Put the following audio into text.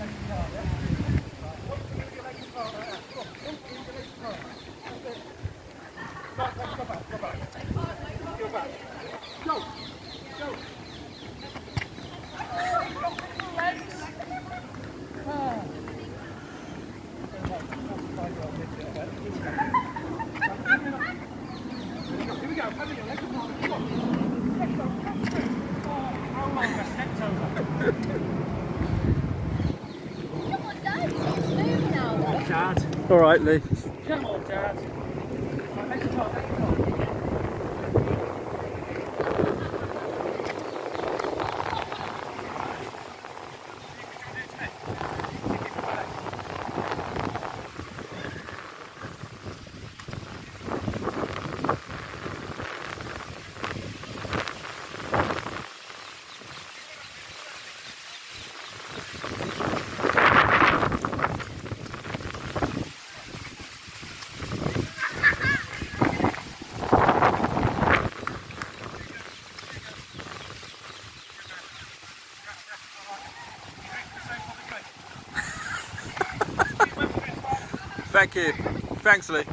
Dad. All right, Lee. Come on, Dad. A top. Thank you. Thanks, Lee.